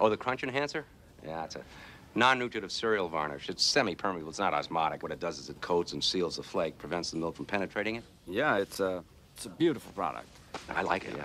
Oh, the crunch enhancer? Yeah, it's a non-nutritive cereal varnish. It's semi-permeable. It's not osmotic. What it does is it coats and seals the flake, prevents the milk from penetrating it. Yeah, it's a, it's a beautiful product. I like it, yeah.